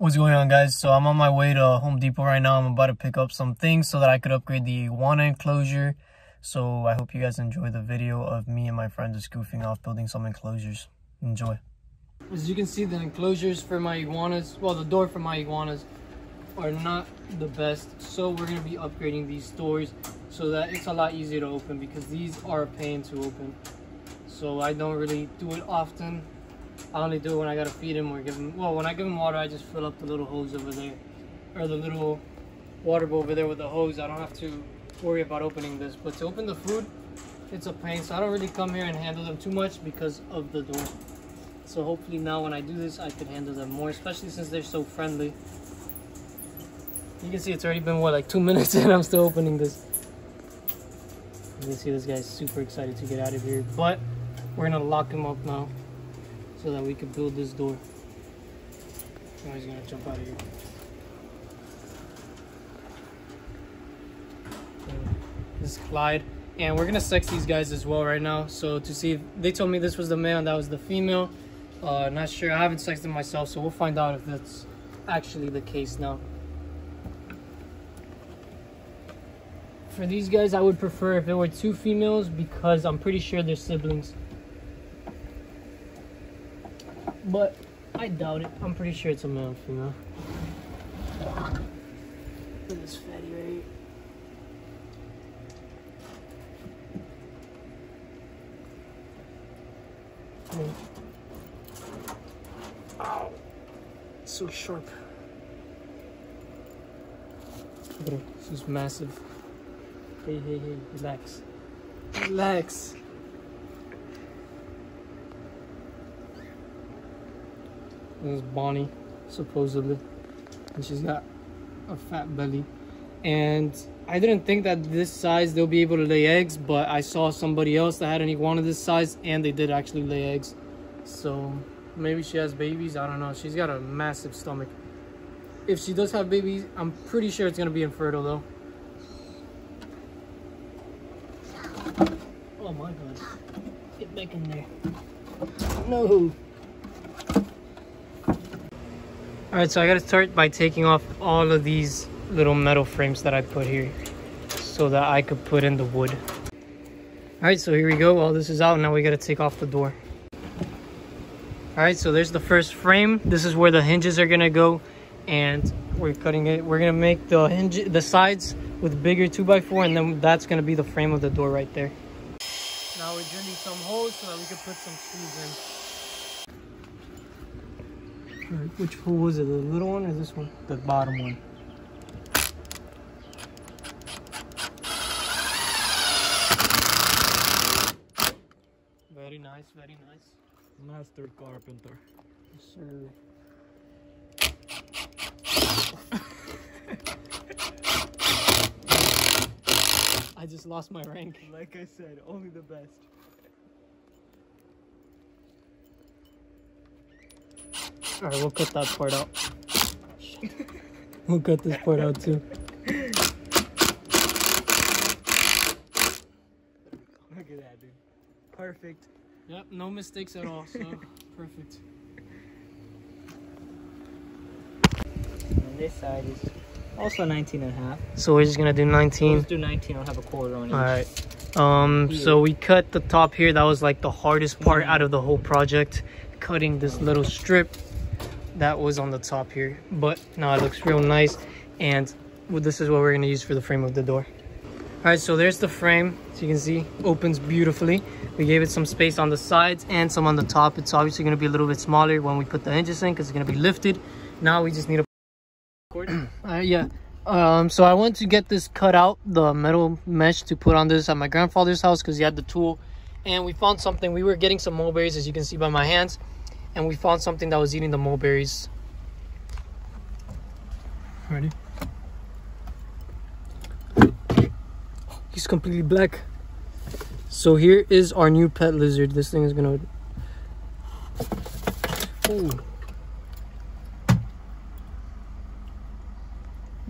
What's going on guys? So I'm on my way to Home Depot right now. I'm about to pick up some things so that I could upgrade the iguana enclosure. So I hope you guys enjoy the video of me and my friends just goofing off building some enclosures. Enjoy. As you can see the enclosures for my iguanas, well the door for my iguanas are not the best. So we're going to be upgrading these doors so that it's a lot easier to open because these are a pain to open. So I don't really do it often I only do it when I gotta feed him or give him, well, when I give him water, I just fill up the little hose over there, or the little water bowl over there with the hose. I don't have to worry about opening this. But to open the food, it's a pain. So I don't really come here and handle them too much because of the door. So hopefully now when I do this, I can handle them more, especially since they're so friendly. You can see it's already been, what, like two minutes and I'm still opening this. You can see this guy's super excited to get out of here. But we're gonna lock him up now so that we can build this door. Now he's gonna jump out of here. this is Clyde. And we're gonna sex these guys as well right now. So to see if they told me this was the male and that was the female. Uh, not sure, I haven't sexed them myself, so we'll find out if that's actually the case now. For these guys, I would prefer if it were two females because I'm pretty sure they're siblings. But I doubt it. I'm pretty sure it's a male female. Look at this fatty right here. Ow. It's so sharp. Look at it. This is massive. Hey, hey, hey. Relax. Relax. This is Bonnie, supposedly. And she's got a fat belly. And I didn't think that this size they'll be able to lay eggs, but I saw somebody else that had an iguana this size and they did actually lay eggs. So maybe she has babies, I don't know. She's got a massive stomach. If she does have babies, I'm pretty sure it's gonna be infertile though. Oh my god. Get back in there. No. All right, so I gotta start by taking off all of these little metal frames that I put here so that I could put in the wood. All right, so here we go. All this is out. Now we gotta take off the door. All right, so there's the first frame. This is where the hinges are gonna go. And we're cutting it. We're gonna make the hinge, the sides with bigger two by four and then that's gonna be the frame of the door right there. Now we're drilling some holes so that we can put some screws in. Which hole was it? The little one or this one? The bottom one. Very nice, very nice. Master carpenter. Yes, sir. I just lost my rank. Like I said, only the best. Alright, we'll cut that part out. we'll cut this part out too. Look at that, dude. Perfect. Yep, no mistakes at all, so perfect. And this side is also 19 and a half. So we're just gonna do 19. Let's do 19, I'll have a quarter on each. Alright. Um, so we cut the top here. That was like the hardest part out of the whole project. Cutting this little strip that was on the top here. But now it looks real nice. And this is what we're going to use for the frame of the door. All right so there's the frame. So you can see opens beautifully. We gave it some space on the sides and some on the top. It's obviously going to be a little bit smaller when we put the hinges in because it's going to be lifted. Now we just need a uh, yeah. Um so i went to get this cut out the metal mesh to put on this at my grandfather's house because he had the tool. And we found something. We were getting some mulberries as you can see by my hands and we found something that was eating the mulberries. Ready? He's completely black. So here is our new pet lizard. This thing is gonna. Ooh.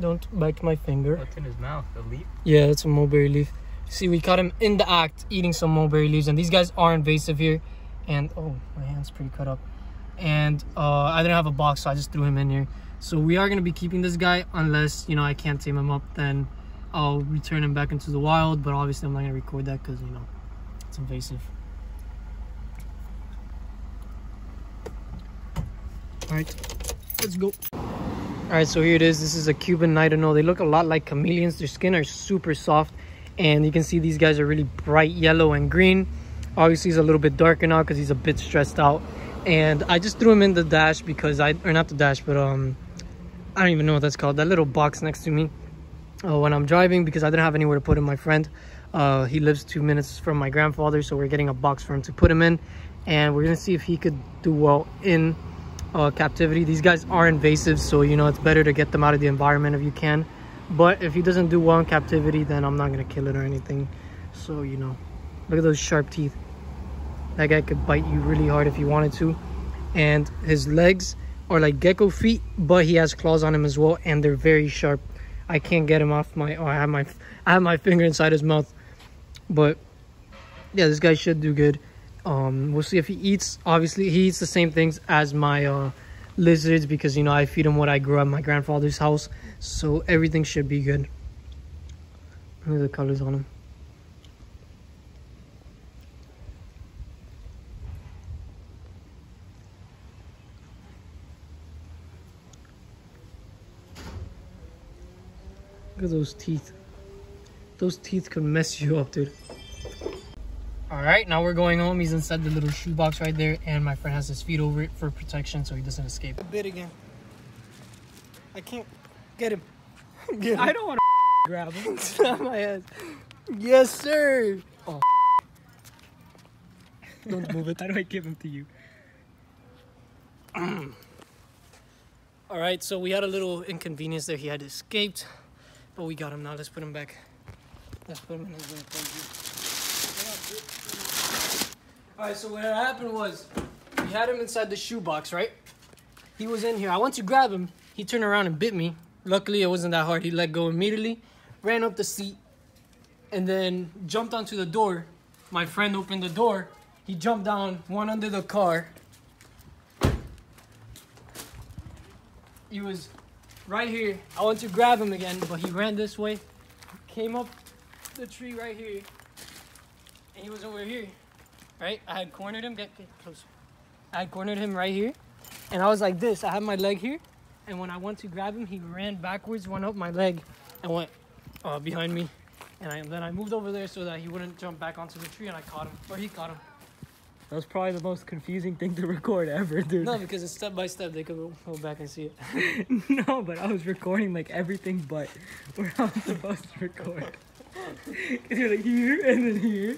Don't bite my finger. What's in his mouth? A leaf? Yeah, it's a mulberry leaf. See, we caught him in the act eating some mulberry leaves, and these guys are invasive here. And oh, my hand's pretty cut up and uh, I didn't have a box, so I just threw him in here. So we are gonna be keeping this guy unless you know I can't tame him up. Then I'll return him back into the wild. But obviously I'm not gonna record that because you know it's invasive. All right, let's go. All right, so here it is. This is a Cuban Knight Anole. They look a lot like chameleons. Their skin are super soft. And you can see these guys are really bright yellow and green. Obviously, he's a little bit darker now because he's a bit stressed out. And I just threw him in the dash because I, or not the dash, but um, I don't even know what that's called. That little box next to me uh, when I'm driving because I didn't have anywhere to put him. My friend, uh, he lives two minutes from my grandfather. So we're getting a box for him to put him in. And we're to see if he could do well in uh, captivity. These guys are invasive, so you know it's better to get them out of the environment if you can. But if he doesn't do well in captivity, then I'm not gonna kill it or anything. So you know, look at those sharp teeth. That guy could bite you really hard if he wanted to. And his legs are like gecko feet, but he has claws on him as well, and they're very sharp. I can't get him off my. Oh, I have my, I have my finger inside his mouth. But yeah, this guy should do good um we'll see if he eats obviously he eats the same things as my uh lizards because you know i feed him what i grew up at my grandfather's house so everything should be good look at the colors on him at those teeth. Those teeth could mess you up, dude. All right, now we're going home. He's inside the little shoebox right there, and my friend has his feet over it for protection so he doesn't escape. A bit again. I can't get him. Get him. I don't want to grab him. Slap my ass. Yes, sir. Oh. Don't move it. How do I give him to you? All right, so we had a little inconvenience there. He had escaped, but we got him now. Let's put him back. Let's put him in his enclosure. All right, so what happened was we had him inside the shoebox, right? He was in here. I went to grab him. He turned around and bit me. Luckily, it wasn't that hard. He let go immediately, ran up the seat, and then jumped onto the door. My friend opened the door. He jumped down, went under the car. He was right here. I went to grab him again, but he ran this way, came up the tree right here, and he was over here right? I had cornered him, get, get close. I had cornered him right here, and I was like this. I had my leg here, and when I went to grab him, he ran backwards, went up my leg, and went uh, behind me. And I, then I moved over there so that he wouldn't jump back onto the tree, and I caught him, or he caught him. That was probably the most confusing thing to record ever, dude. No, because it's step by step. They could go, back and see it. no, but I was recording like everything but where I was supposed to record. Cause you're like here and then here,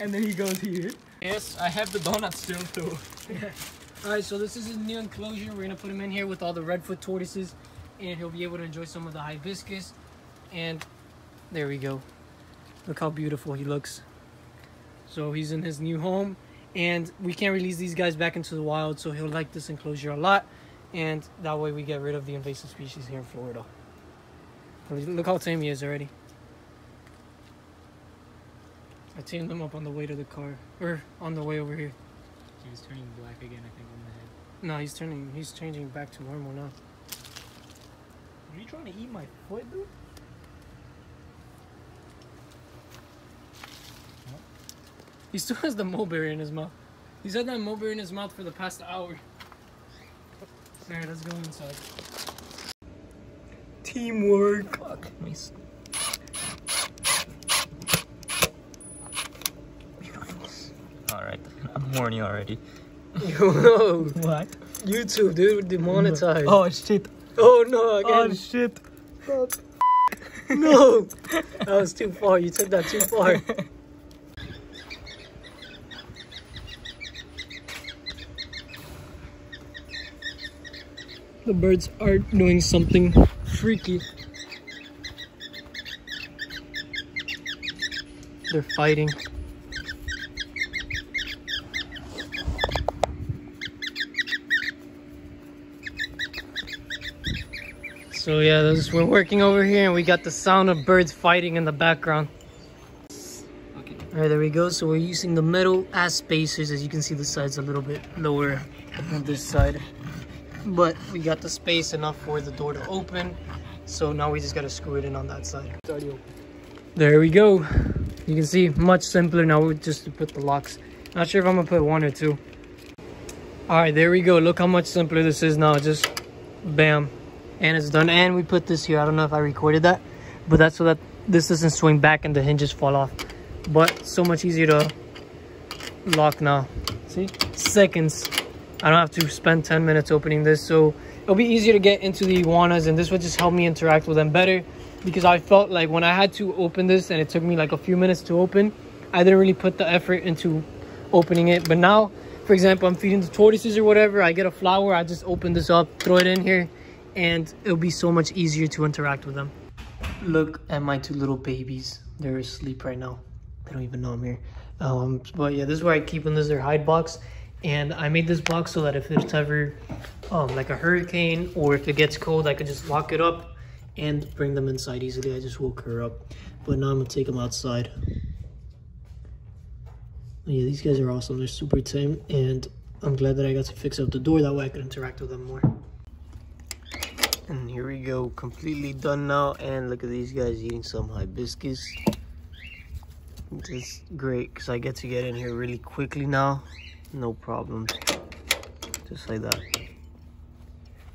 and then he goes here. Yes, I have the donut still too. All right, so this is his new enclosure. We're gonna put him in here with all the redfoot tortoises, and he'll be able to enjoy some of the hibiscus. And there we go. Look how beautiful he looks. So he's in his new home, and we can't release these guys back into the wild, so he'll like this enclosure a lot. And that way we get rid of the invasive species here in Florida. Look how tame he is already. I tamed him up on the way to the car, or on the way over here. He's turning black again, I think, on the head. No, he's turning, he's changing back to normal now. Are you trying to eat my foot, dude? He still has the mulberry in his mouth. He's had that mulberry in his mouth for the past hour. Alright, let's go inside. Teamwork. Fuck, nice. Alright, I'm horny already. Yo, What? YouTube, dude, demonetized. Oh shit. Oh no, Oh again. shit. no. That was too far. You took that too far. the birds are doing something freaky. They're fighting. So yeah, we're working over here and we got the sound of birds fighting in the background. Okay. Alright, there we go. So we're using the metal as spacers. As you can see, the side's a little bit lower on this side. But we got the space enough for the door to open. So now we just gotta screw it in on that side. There we go. You can see much simpler now We just to put the locks. Not sure if I'm gonna put one or two. All right, there we go. Look how much simpler this is now. Just bam, and it's done. And we put this here. I don't know if I recorded that, but that's so that this doesn't swing back and the hinges fall off. But so much easier to lock now. See, seconds. I don't have to spend 10 minutes opening this. So it'll be easier to get into the iguanas and this would just help me interact with them better because I felt like when I had to open this and it took me like a few minutes to open, I didn't really put the effort into opening it. But now, for example, I'm feeding the tortoises or whatever, I get a flower, I just open this up, throw it in here, and it'll be so much easier to interact with them. Look at my two little babies. They're asleep right now. They don't even know I'm here. Um, but yeah, this is where I keep them. This is their hide box. And I made this box so that if it's ever um, like a hurricane or if it gets cold, I could just lock it up and bring them inside easily. I just woke her up. But now I'm gonna take them outside. Yeah, these guys are awesome. They're super tame and I'm glad that I got to fix up the door. That way I could interact with them more. And here we go, completely done now. And look at these guys eating some hibiscus. It's great because I get to get in here really quickly now. No problem. Just like that.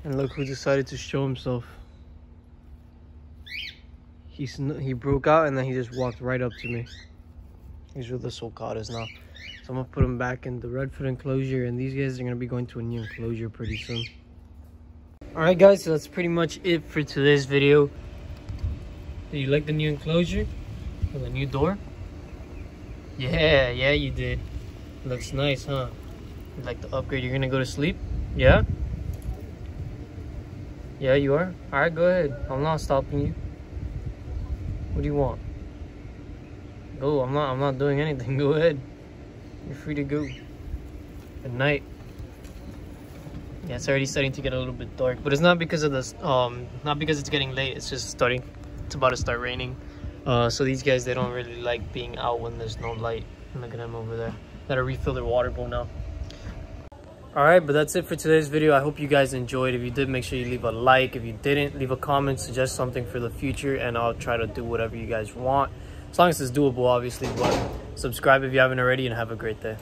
And look who decided to show himself. He's, he broke out and then he just walked right up to me. He's with the sulcatas now. So I'm gonna put him back in the Redfoot enclosure and these guys are gonna be going to a new enclosure pretty soon. Alright guys, so that's pretty much it for today's video. Did you like the new enclosure? Or the new door? Yeah, yeah you did. Looks nice, huh? You like the upgrade? You're gonna go to sleep? Yeah? Yeah, you are? Alright, go ahead. I'm not stopping you. What do you want? Go, I'm not I'm not doing anything. Go ahead. You're free to go. Good night. Yeah, it's already starting to get a little bit dark, but it's not because of this um not because it's getting late, it's just starting it's about to start raining. Uh so these guys they don't really like being out when there's no light. Look at them over there. Gotta refill their water bowl now. Alright, but that's it for today's video. I hope you guys enjoyed. If you did, make sure you leave a like. If you didn't, leave a comment, suggest something for the future, and I'll try to do whatever you guys want. As long as it's doable, obviously, but subscribe if you haven't already, and have a great day.